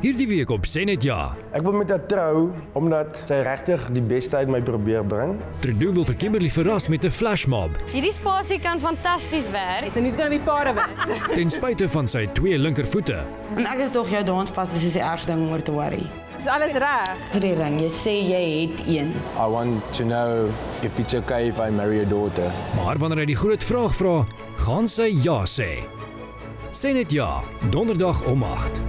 Hierdie week op Senet Ja. Ek wil met haar trou omdat sy regtig die beste uit my probeer bring. Trudeau wil vir Kimberley verras met 'n flash mob. Hierdie spasie kan fantasties werk. And he's going to be part of it. ten spyte van sy twee linkervoete. En ek is tog jou danspas is die ergste ding om oor te worry. Is alles reg. Die ring, jy sê jy het een. I want to know if it's okay if I marry a daughter. Maar wanneer hy die groot vraag vra, gaan sy ja sê. Senet Ja, donderdag om 8.